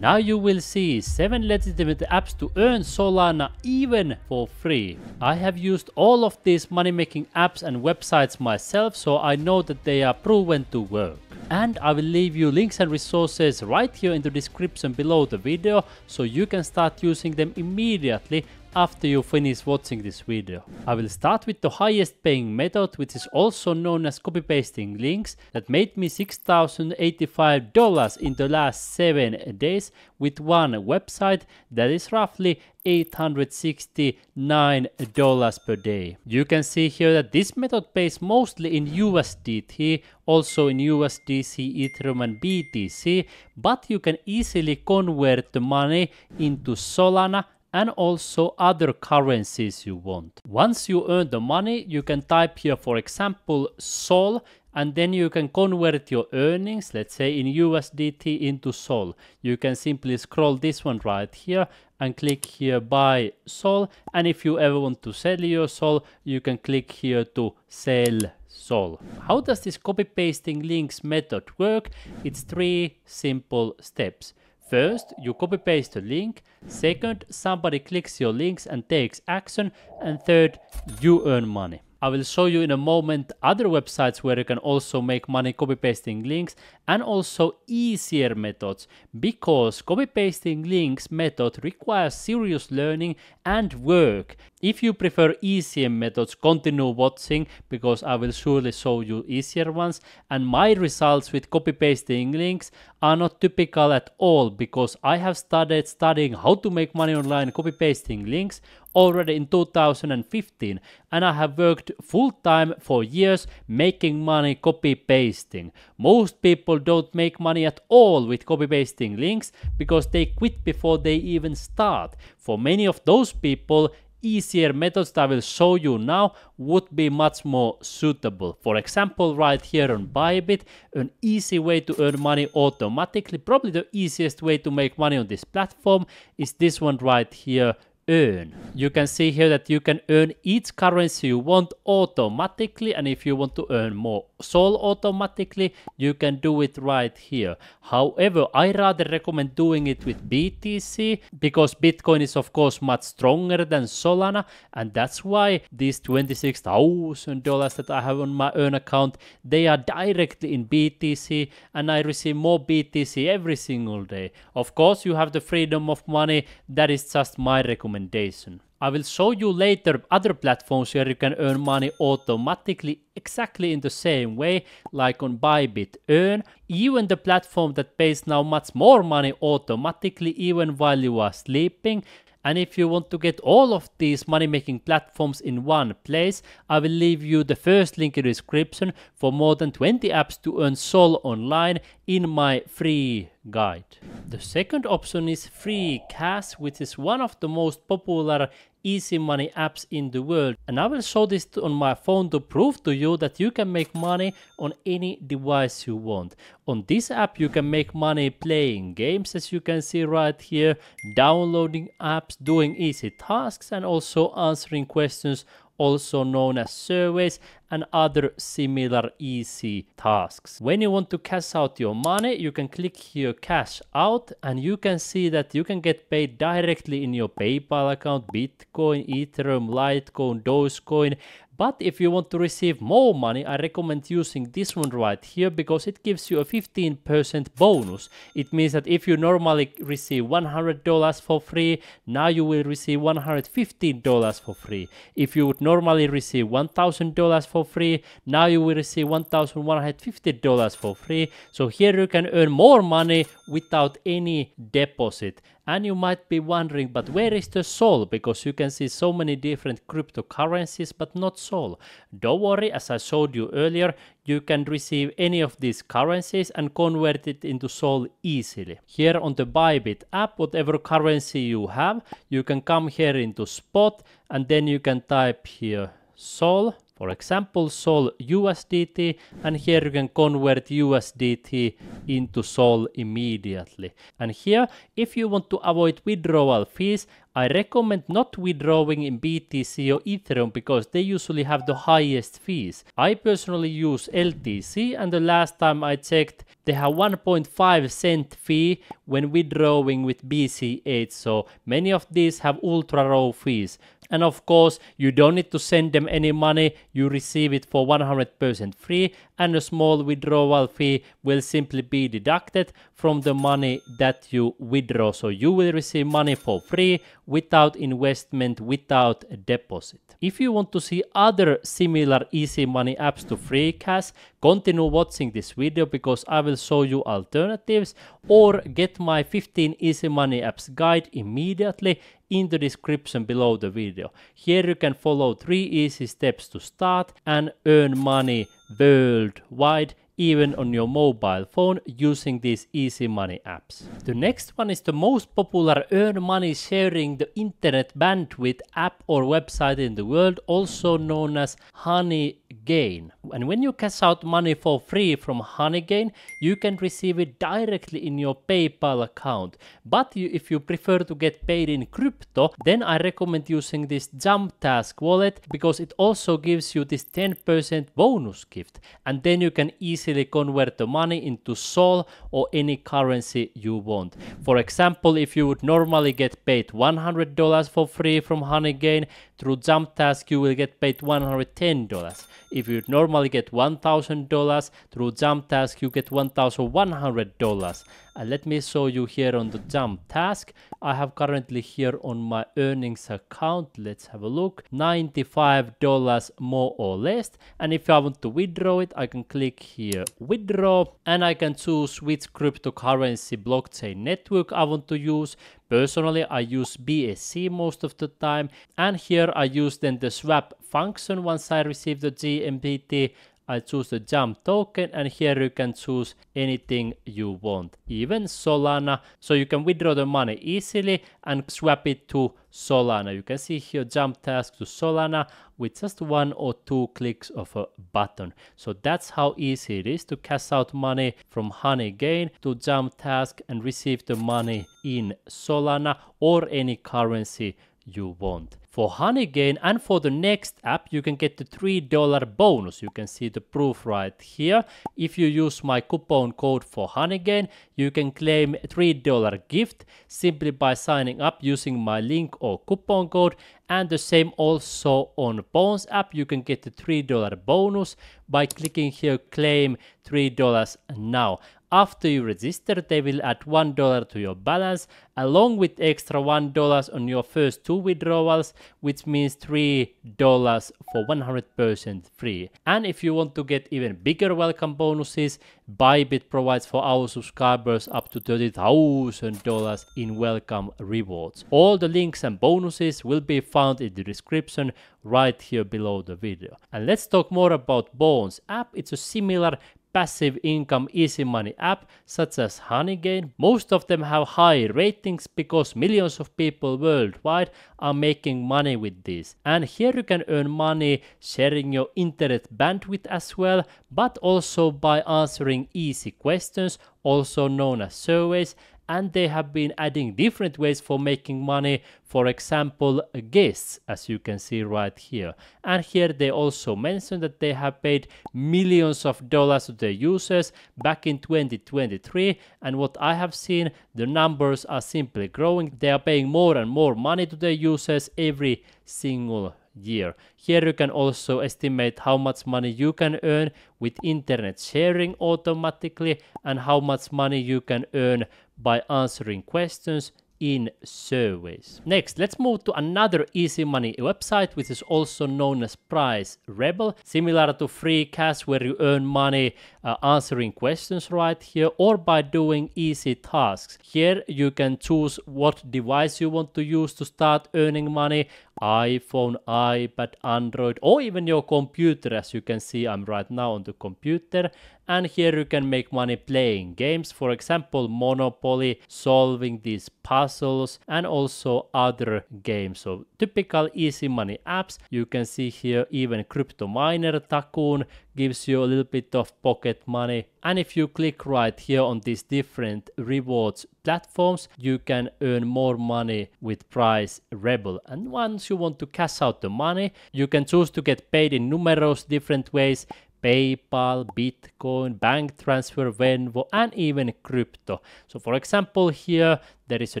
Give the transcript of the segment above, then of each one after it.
Now you will see 7 legitimate apps to earn Solana even for free. I have used all of these money making apps and websites myself so I know that they are proven to work. And I will leave you links and resources right here in the description below the video so you can start using them immediately after you finish watching this video. I will start with the highest paying method which is also known as copy pasting links that made me $6,085 in the last 7 days with one website that is roughly $869 per day. You can see here that this method pays mostly in USDT, also in USDC, Ethereum and BTC, but you can easily convert the money into Solana and also other currencies you want. Once you earn the money, you can type here, for example, SOL, and then you can convert your earnings, let's say in USDT into SOL. You can simply scroll this one right here and click here buy SOL. And if you ever want to sell your SOL, you can click here to sell SOL. How does this copy pasting links method work? It's three simple steps. First, you copy paste the link. Second, somebody clicks your links and takes action. And third, you earn money. I will show you in a moment other websites where you can also make money copy pasting links and also easier methods because copy pasting links method requires serious learning and work. If you prefer easier methods, continue watching because I will surely show you easier ones and my results with copy pasting links are not typical at all because I have started studying how to make money online copy pasting links already in 2015 and I have worked full time for years making money copy pasting. Most people don't make money at all with copy pasting links because they quit before they even start. For many of those people, easier methods that I will show you now would be much more suitable. For example, right here on Bybit, an easy way to earn money automatically, probably the easiest way to make money on this platform is this one right here, earn. You can see here that you can earn each currency you want automatically and if you want to earn more SOL automatically you can do it right here. However, I rather recommend doing it with BTC because Bitcoin is of course much stronger than Solana and that's why these $26,000 that I have on my earn account they are directly in BTC and I receive more BTC every single day. Of course you have the freedom of money that is just my recommendation recommendation. I will show you later other platforms where you can earn money automatically exactly in the same way like on Bybit Earn. Even the platform that pays now much more money automatically even while you are sleeping and if you want to get all of these money making platforms in one place, I will leave you the first link in the description for more than 20 apps to earn SOL online in my free guide. The second option is Free Cash, which is one of the most popular easy money apps in the world. And I will show this on my phone to prove to you that you can make money on any device you want. On this app you can make money playing games as you can see right here, downloading apps, doing easy tasks and also answering questions also known as surveys and other similar easy tasks. When you want to cash out your money, you can click here cash out and you can see that you can get paid directly in your PayPal account, Bitcoin, Ethereum, Litecoin, Dogecoin but if you want to receive more money, I recommend using this one right here because it gives you a 15% bonus. It means that if you normally receive $100 for free, now you will receive $115 for free. If you would normally receive $1,000 for free, now you will receive $1,150 for free. So here you can earn more money without any deposit. And you might be wondering, but where is the SOL? Because you can see so many different cryptocurrencies, but not SOL. Don't worry, as I showed you earlier, you can receive any of these currencies and convert it into SOL easily. Here on the Bybit app, whatever currency you have, you can come here into spot and then you can type here SOL For example, Sol USDT, and here you can convert USDT into Sol immediately. And here, if you want to avoid withdrawal fees, I recommend not withdrawing in BTC or Ethereum because they usually have the highest fees. I personally use LTC and the last time I checked they have 1.5 cent fee when withdrawing with BCH so many of these have ultra low fees. And of course, you don't need to send them any money, you receive it for 100% free, and a small withdrawal fee will simply be deducted from the money that you withdraw. So you will receive money for free without investment, without a deposit. If you want to see other similar easy money apps to FreeCash, continue watching this video because I will show you alternatives or get my 15 easy money apps guide immediately in the description below the video. Here you can follow 3 easy steps to start and earn money worldwide even on your mobile phone using these easy money apps. The next one is the most popular earn money sharing the internet bandwidth app or website in the world also known as Honeygain. And when you cash out money for free from Honeygain, you can receive it directly in your PayPal account. But you, if you prefer to get paid in crypto, then I recommend using this Jump Task wallet because it also gives you this 10% bonus gift. And then you can easily easily convert the money into SOL or any currency you want. For example, if you would normally get paid $100 for free from Honeygain, through Jump Task you will get paid $110. If you normally get $1,000 through Jump Task, you get $1,100. And let me show you here on the Jump Task. I have currently here on my earnings account, let's have a look, $95 more or less. And if I want to withdraw it, I can click here, withdraw, and I can choose which cryptocurrency blockchain network I want to use. Personally, I use BSC most of the time, and here I use then the swap function once I receive the JMPT. I choose the jump token and here you can choose anything you want, even Solana. So you can withdraw the money easily and swap it to Solana. You can see here jump task to Solana with just one or two clicks of a button. So that's how easy it is to cash out money from Honeygain to jump task and receive the money in Solana or any currency you want. For Honeygain and for the next app, you can get the $3 bonus. You can see the proof right here. If you use my coupon code for Honeygain, you can claim $3 gift simply by signing up using my link or coupon code. And the same also on Pawns app, you can get the $3 bonus by clicking here claim $3 now. After you register, they will add $1 to your balance along with extra $1 on your first two withdrawals, which means $3 for 100% free. And if you want to get even bigger welcome bonuses, Bybit provides for our subscribers up to $30,000 in welcome rewards. All the links and bonuses will be found in the description right here below the video. And let's talk more about Pawns app. It's a similar passive income easy money app such as Honeygain. Most of them have high ratings because millions of people worldwide are making money with this. And here you can earn money sharing your internet bandwidth as well, but also by answering easy questions, also known as surveys and they have been adding different ways for making money. For example guests as you can see right here. And here they also mention that they have paid millions of dollars to their users back in 2023 and what i have seen the numbers are simply growing. They are paying more and more money to their users every single year. Here you can also estimate how much money you can earn with internet sharing automatically and how much money you can earn by answering questions in surveys. Next, let's move to another easy money website which is also known as Prize Rebel, similar to Free Cash, where you earn money uh, answering questions right here or by doing easy tasks. Here you can choose what device you want to use to start earning money iPhone, iPad, Android, or even your computer. As you can see, I'm right now on the computer. And here you can make money playing games, for example, Monopoly, solving these puzzles, and also other games. So typical easy money apps. You can see here even Crypto Miner Tycoon gives you a little bit of pocket money. And if you click right here on these different rewards platforms, you can earn more money with Prize Rebel. And once you want to cash out the money, you can choose to get paid in numerous different ways. PayPal, Bitcoin, bank transfer, Venmo, and even crypto. So for example, here there is a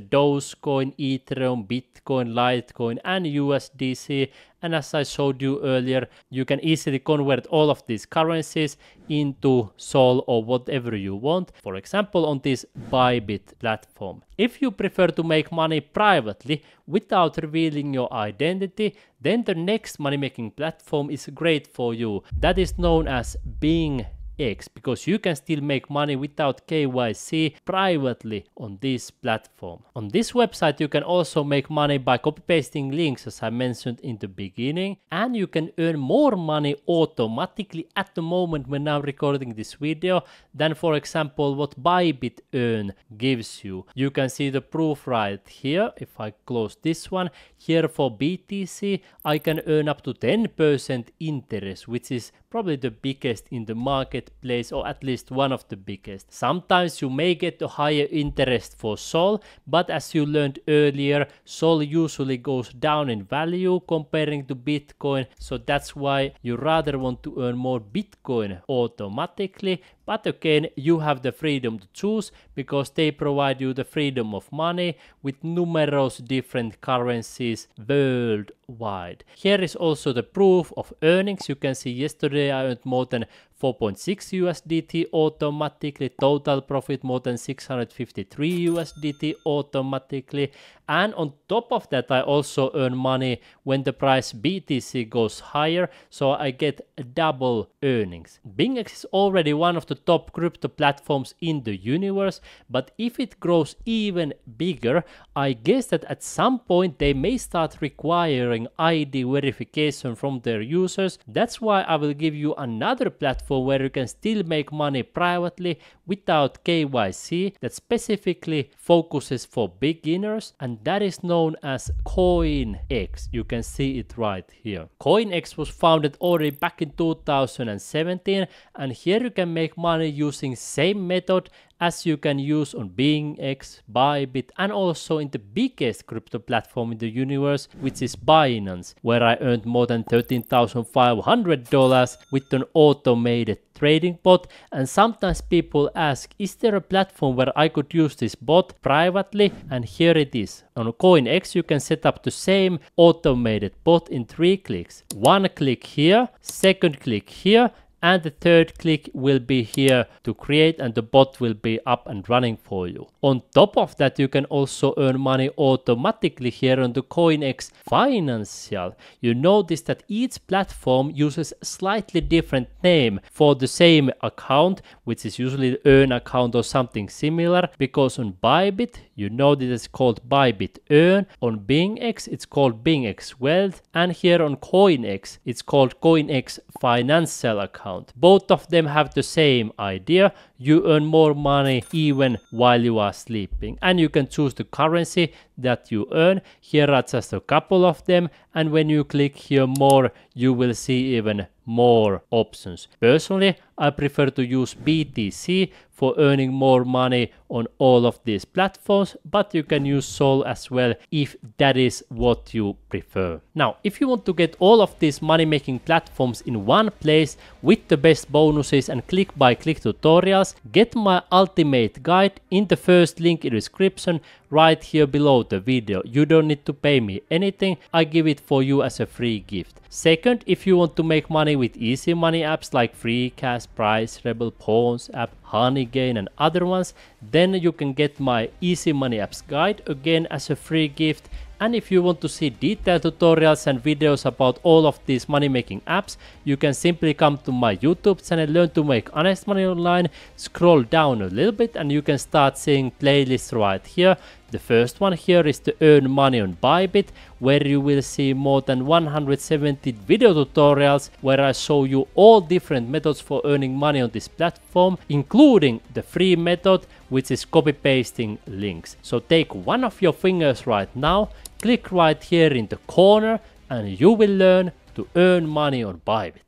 Dogecoin, Ethereum, Bitcoin, Litecoin, and USDC. And as I showed you earlier, you can easily convert all of these currencies into Sol or whatever you want. For example, on this Bybit platform. If you prefer to make money privately without revealing your identity, then the next money making platform is great for you. That is known as Bing X because you can still make money without KYC privately on this platform. On this website you can also make money by copy pasting links as I mentioned in the beginning and you can earn more money automatically at the moment when I'm recording this video than for example what Bybit earn gives you. You can see the proof right here if I close this one. Here for BTC I can earn up to 10% interest which is probably the biggest in the marketplace or at least one of the biggest. Sometimes you may get a higher interest for Sol, but as you learned earlier, Sol usually goes down in value comparing to Bitcoin, so that's why you rather want to earn more Bitcoin automatically but again, you have the freedom to choose because they provide you the freedom of money with numerous different currencies worldwide. Here is also the proof of earnings. You can see yesterday I earned more than 4.6 USDT automatically, total profit more than 653 USDT automatically. And on top of that, I also earn money when the price BTC goes higher, so I get double earnings. BingX is already one of the top crypto platforms in the universe, but if it grows even bigger, I guess that at some point they may start requiring ID verification from their users. That's why I will give you another platform where you can still make money privately without KYC that specifically focuses for beginners and that is known as CoinEx. You can see it right here. CoinEx was founded already back in 2017 and here you can make money using same method as you can use on BingX, Bybit, and also in the biggest crypto platform in the universe, which is Binance, where I earned more than $13,500 with an automated trading bot. And sometimes people ask, is there a platform where I could use this bot privately? And here it is. On CoinEx, you can set up the same automated bot in three clicks. One click here, second click here, and the third click will be here to create and the bot will be up and running for you. On top of that you can also earn money automatically here on the CoinEx Financial. You notice that each platform uses slightly different name for the same account which is usually earn account or something similar because on Bybit you know that it's called Bybit Earn, on BingX it's called BingX Wealth and here on CoinEx it's called CoinEx Financial account account. Both of them have the same idea. You earn more money even while you are sleeping. And you can choose the currency that you earn. Here are just a couple of them. And when you click here more, you will see even more options. Personally, I prefer to use BTC for earning more money on all of these platforms, but you can use Sol as well if that is what you prefer. Now, if you want to get all of these money making platforms in one place with the best bonuses and click by click tutorials, get my ultimate guide in the first link in the description right here below the video. You don't need to pay me anything, I give it for you as a free gift. Second, if you want to make money with easy money apps like FreeCash, Prize, Rebel, Pawns app, Honeygain and other ones, then you can get my easy money apps guide again as a free gift and if you want to see detailed tutorials and videos about all of these money making apps, you can simply come to my YouTube channel Learn to Make Honest Money Online, scroll down a little bit and you can start seeing playlists right here. The first one here is to earn money on Bybit, where you will see more than 170 video tutorials where I show you all different methods for earning money on this platform, including the free method, which is copy pasting links. So take one of your fingers right now, click right here in the corner, and you will learn to earn money on Bybit.